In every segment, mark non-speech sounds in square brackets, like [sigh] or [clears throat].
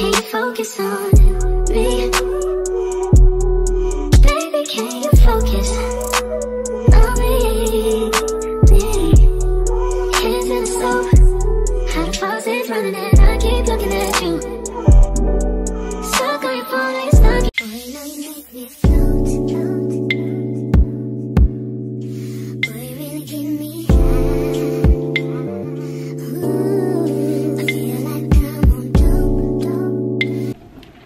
can you focus on me?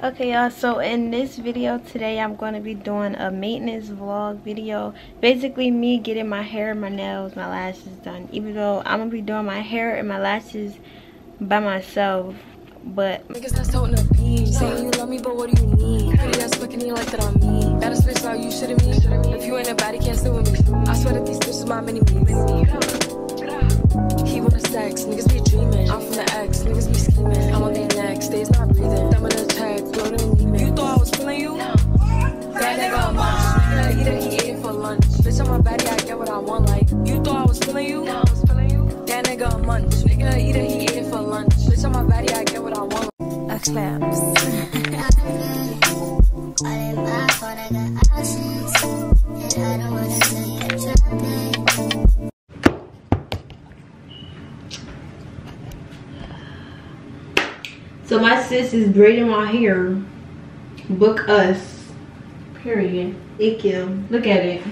Okay y'all, so in this video today I'm going to be doing a maintenance vlog video. Basically me getting my hair, my nails, my lashes done. Even though I'm to be doing my hair and my lashes by myself. But Niggas that's. Saying you love me, but what do you like that on me. You should've me. If you ain't a body, can't me. I swear these. He wanna sex, niggas be dreaming. I'm from the X, niggas be scheming. I'm on their necks, days not breathing. Is braiding my hair. Book us. Period. Thank you. Look at it.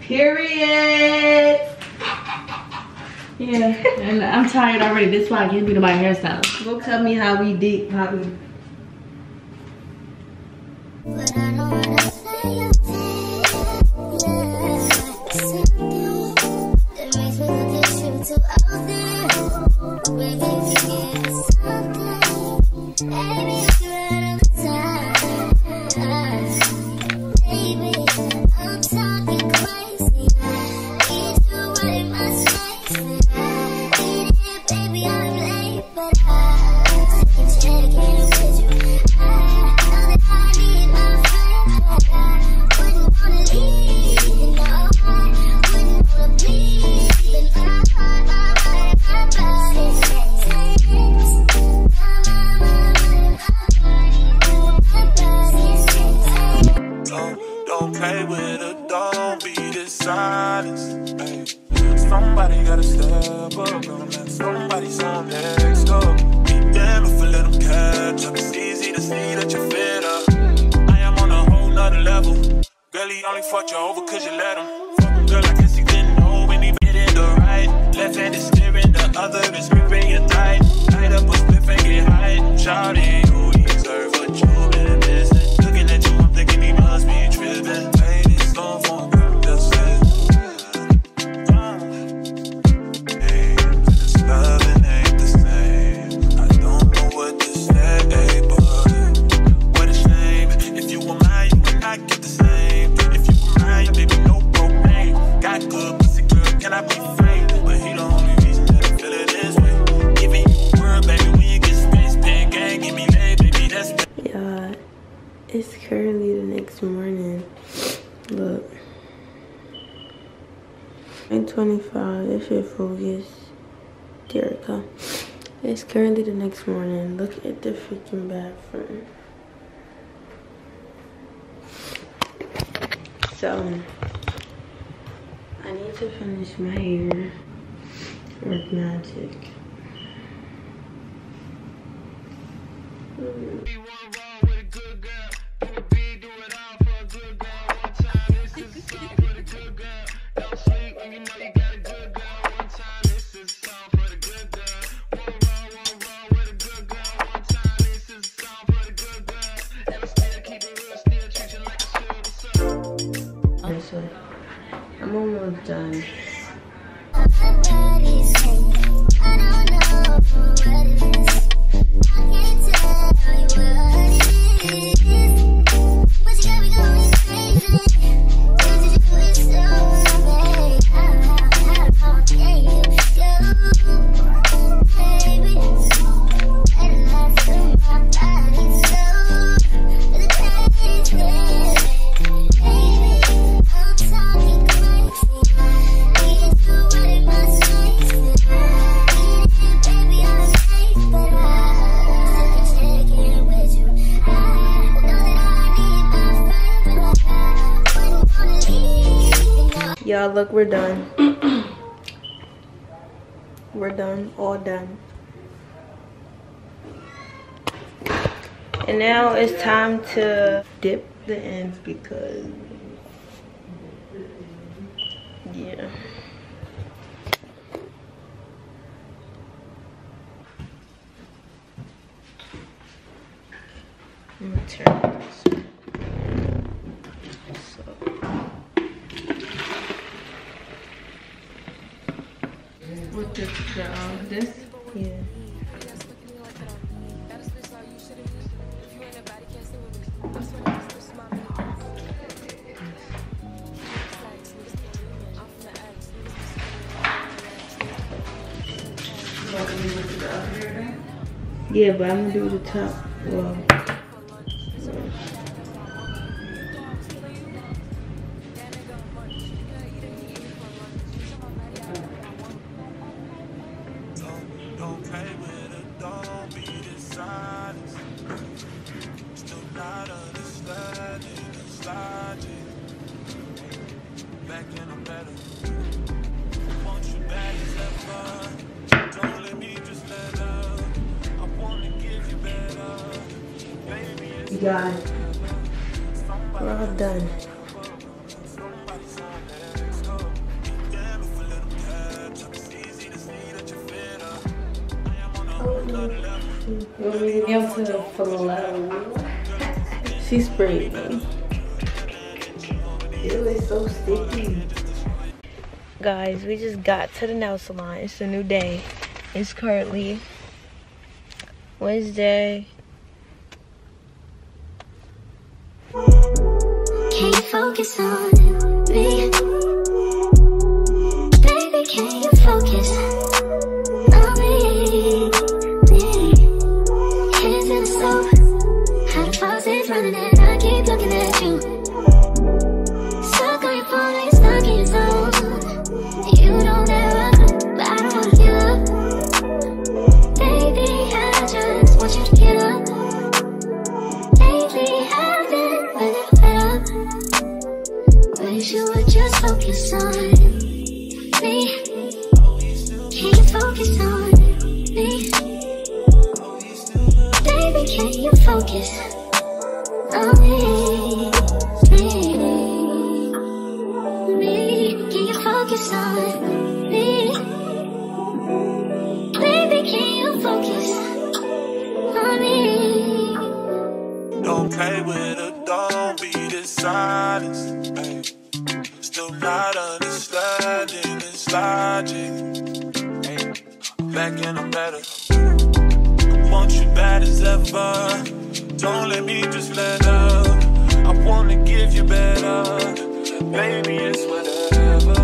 Period. Yeah, and I'm tired already. That's why I can't do my hairstyle. Go tell me how we did, how we. But dishonest. Ay. Somebody gotta step up, gonna let somebody some next up. Be damned if I let them catch up. It's easy to see that you're fed up. I am on a whole nother level. Girl, he only fucked you over cause you let him. Fuck girl, I guess he didn't know when he made it the right. Left hand is steering, the other is gripping your thigh. Light up a spliff and get high. Shawty, you deserve what you've been missing. Looking at you, I'm thinking he must be tripping. Waiting so for Go. It's currently the next morning. Look at the freaking bathroom. So, I need to finish my hair. with magic. This I'm almost done. y'all look we're done. [clears throat] We're done. All done. And now it's time to dip the ends because Yeah, but I'm gonna do the top. Well, God. We're all done. You're leading to the [laughs] me. Ew, it's so sticky. Guys, we just got to the nail salon. It's a new day. It's currently Wednesday, Can't focus on me. with a don't be the silence. Still not understanding this logic. Back and I'm better. I want you bad as ever. Don't let me just let up. I wanna give you better. Baby, it's whatever.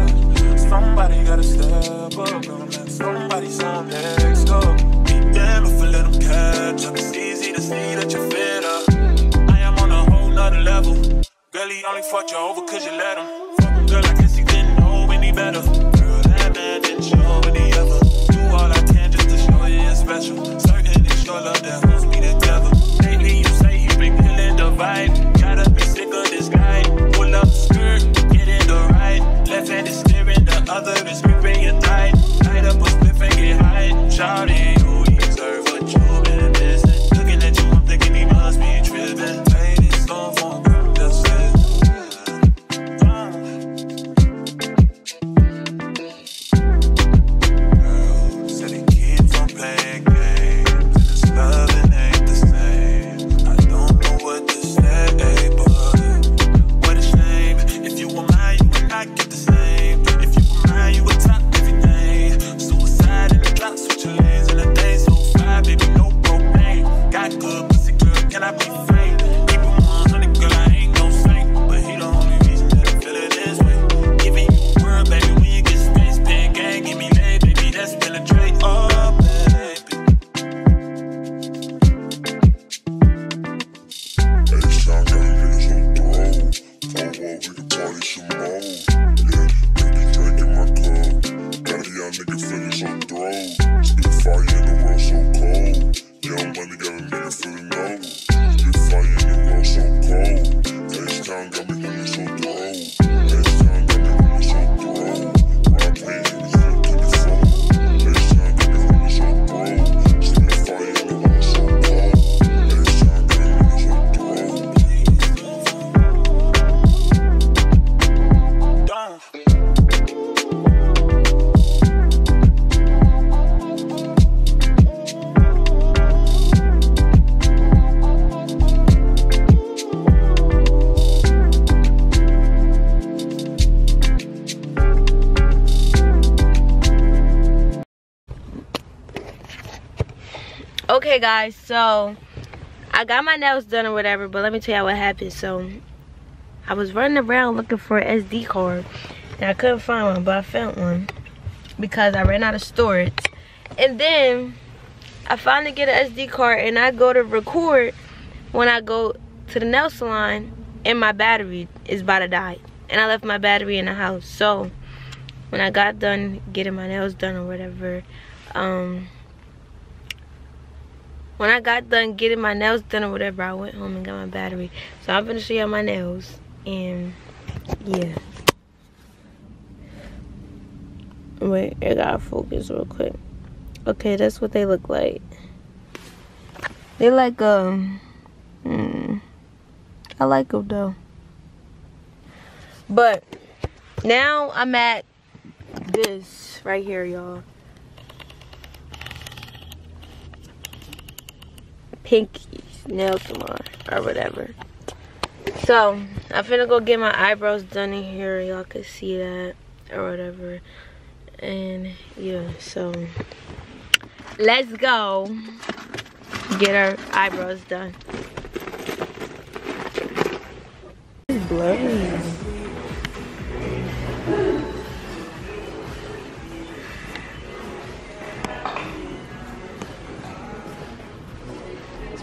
Somebody gotta step up. Don't let somebody sound. Okay, guys, so I got my nails done or whatever, but let me tell y'all what happened. So I was running around looking for an SD card, and I couldn't find one, but I found one because I ran out of storage. And then I finally get an SD card, and I go to record when I go to the nail salon, and my battery is about to die. And I left my battery in the house. So when I got done getting my nails done or whatever, um, when I got done getting my nails done or whatever, I went home and got my battery. So I'm gonna show y'all my nails, and yeah. Wait, I gotta focus real quick. Okay, that's what they look like. They like um, mm, I like them though. But now I'm at this right here, y'all. Pinky's nail salon or whatever. So I'm finna go get my eyebrows done in here. Y'all can see that or whatever. And yeah, so let's go get our eyebrows done. It's blurry.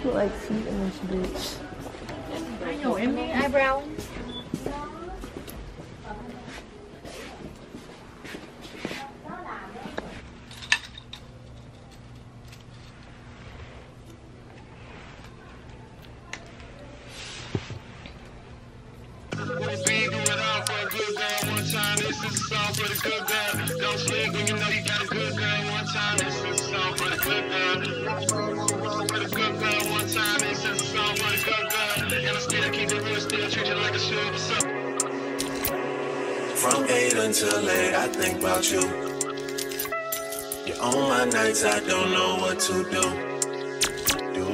Smell like feet in this bitch. From eight until late, I think about you. You're on my nights, I don't know what to do. do.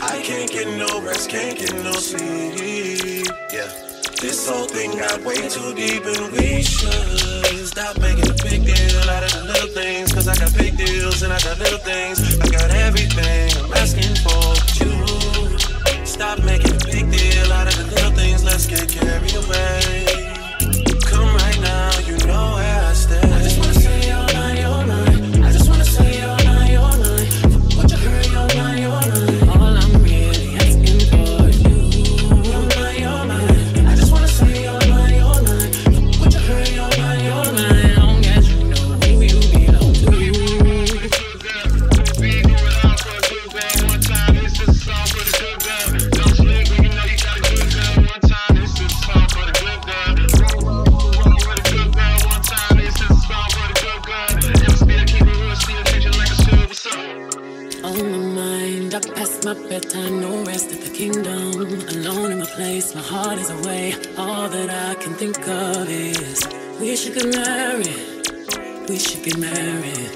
I can't get no rest, can't get no sleep. Yeah. This whole thing got way too deep and we should stop making a big deal out of the little things. Cause I got big deals and I got little things. I got everything I'm asking for you. Bedtime, no rest at the kingdom. Alone in my place, my heart is away. All that I can think of is we should get married. We should get married.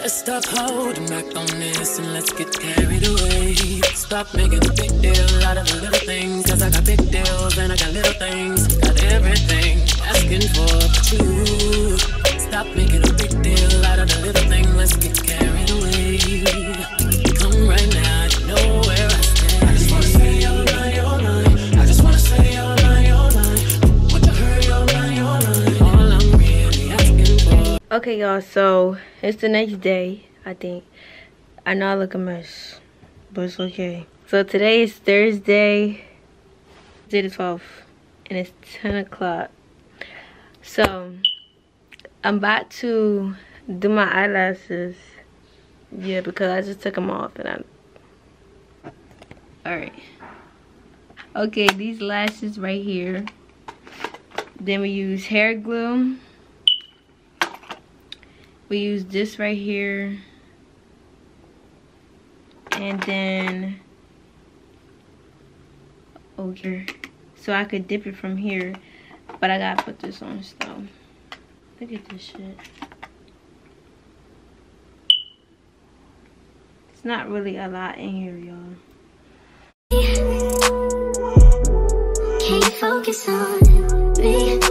Let's stop holding back on this and let's get carried away. Stop making a big deal out of the little things. Cause I got big deals and I got little things. Got everything asking for you. Okay, y'all, so it's the next day, I think. I know I look a mess, but it's okay. So today is Thursday, day the 12th, and it's 10 o'clock. So I'm about to do my eyelashes. Yeah, because I just took them off and I. Alright. Okay, these lashes right here. Then we use hair glue we use this right here. And then over so I could dip it from here but I gotta put this on still. Look at this shit. It's not really a lot in here y'all. Can you focus on me?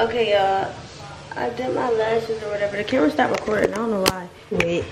Okay, y'all. I did my lashes or whatever. The camera stopped recording. I don't know why. Wait.